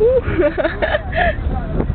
Woo!